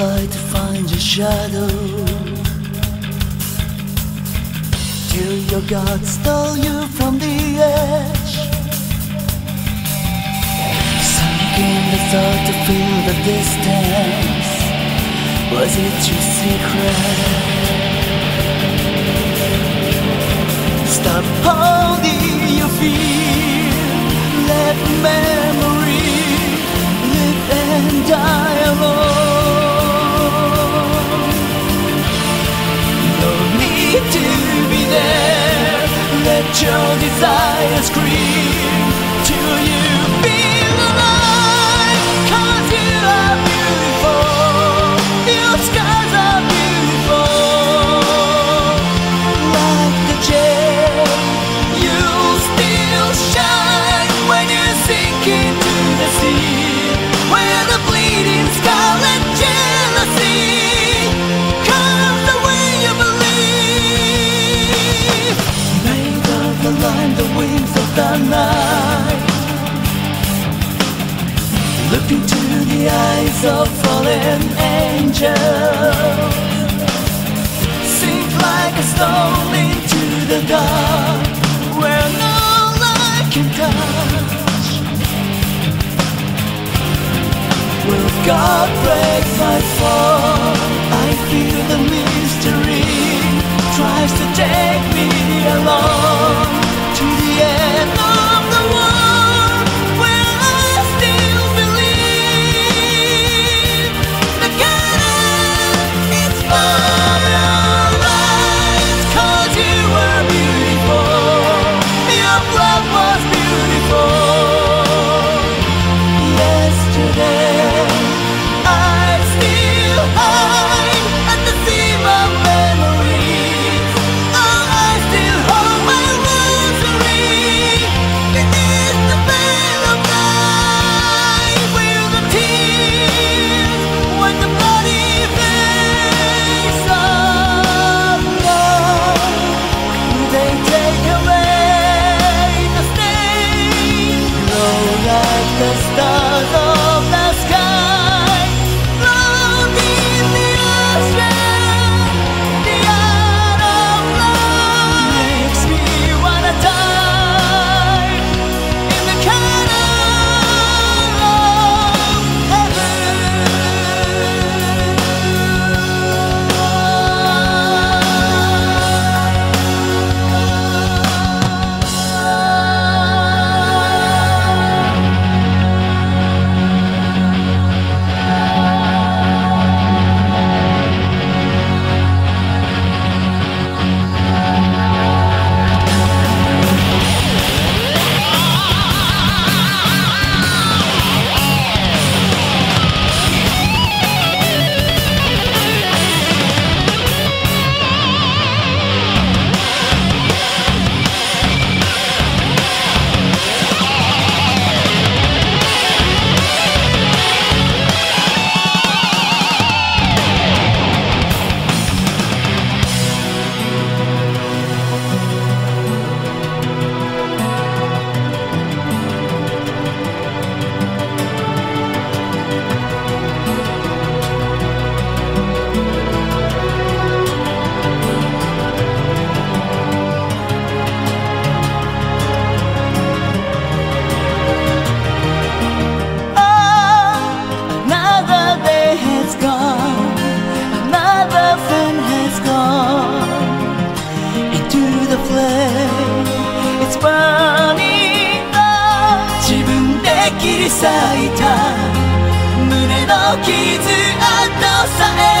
light to find your shadow. Till your God stole you from the edge. Sunk in the thought to feel the distance. Was it your secret? Stop holding your fear. Let memory the eyes of fallen angels. Sink like a stone into the dark Where no light can touch. Will God break my fall? I feel the mystery. Tries to take me along. Just. 咲いた。胸の傷跡さえ